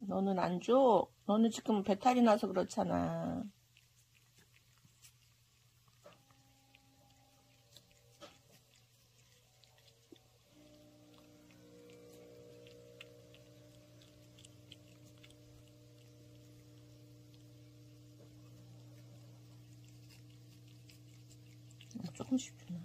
너는 안 줘? 너는 지금 배탈이 나서 그렇잖아. 조금씩 주네.